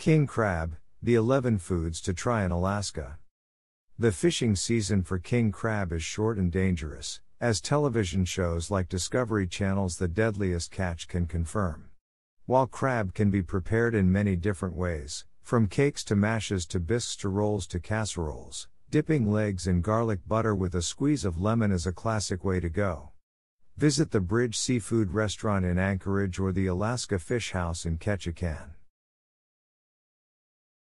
King crab, the 11 foods to try in Alaska. The fishing season for king crab is short and dangerous, as television shows like Discovery Channel's The Deadliest Catch can confirm. While crab can be prepared in many different ways, from cakes to mashes to bisques to rolls to casseroles, dipping legs in garlic butter with a squeeze of lemon is a classic way to go. Visit the Bridge Seafood Restaurant in Anchorage or the Alaska Fish House in Ketchikan.